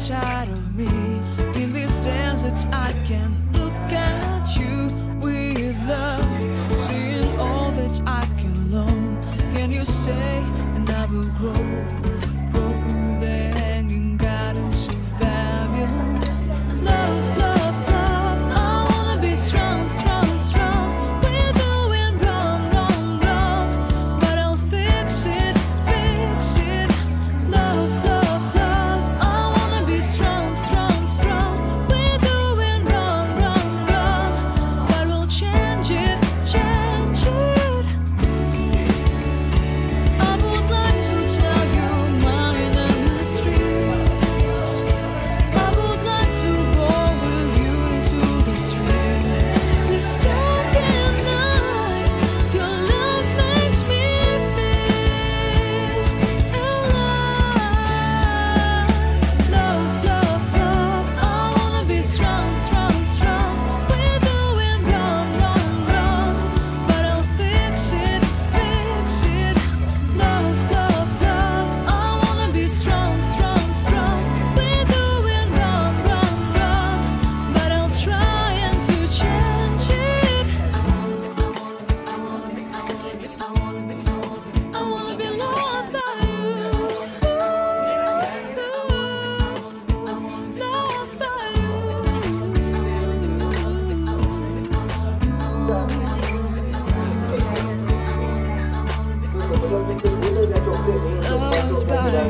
Inside of me. In this sense that I can look at you with love, seeing all that I can learn. Can you stay and I will grow